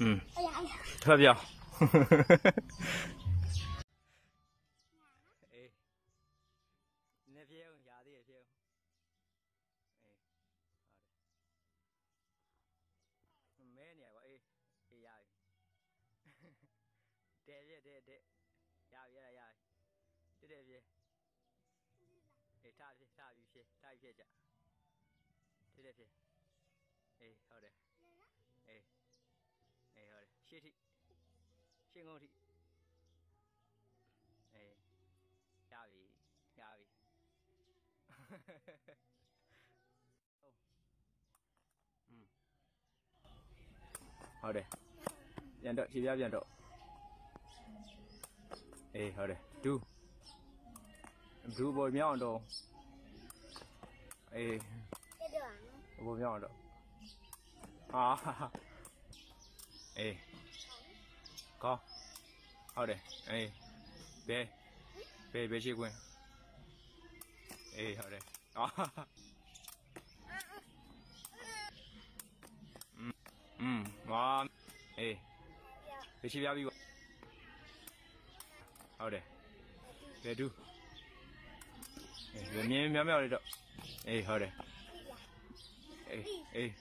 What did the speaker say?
อืม 哎呀哎呀， ထွက်ပြောင်းအေးနေပြေအောင်ရာသေးရပြေအောင်အေးဟုတ်တယ်မဲနေရကွာအေးအေးရပြီတဲပြတဲ့တဲ့ရပြီရရပြီတက်တဲ့ပြေအေးထားပြေထားပြီပြေထားပြီပြေကြတက်တဲ့ပြေအေးဟုတ်တယ်အေးအေးဟုတ်တယ် ရှေ့ထိရှင်းကုန်ထိအေးရပြီရပြီဟုတ်อืมဟုတ်တယ်ပြန်တော့ခြေပြပြန်တော့အေးဟုတ်တယ်ဒူးဒူးပေါ်မြောင်းတော့အေးတက်တော့ဘောမြောင်းတော့ဟာအေး ကောင်းဟုတ်တယ်အေးဘဲဘဲဘဲရှိခွင်းအေးဟုတ်တယ်အာอืมဝါအေးဘဲရှိပြပြီပေါ့ဟုတ်တယ်ဘဲဒူအေးဘဲမြင်းမြောက်မြောက်လေးတော့အေးဟုတ်တယ်အေးအေး